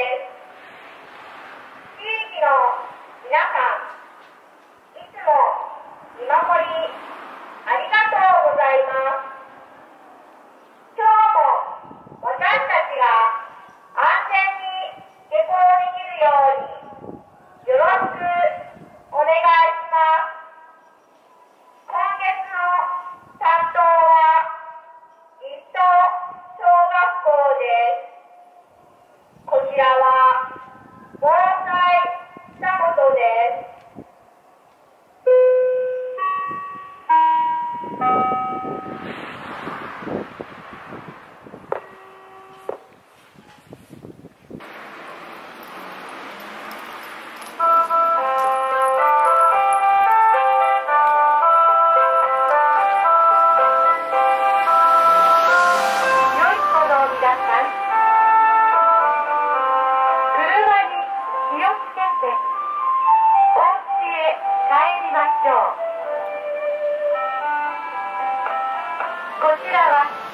です。地域の皆さん যাওয়া 点でおへ帰りましょう。こちらは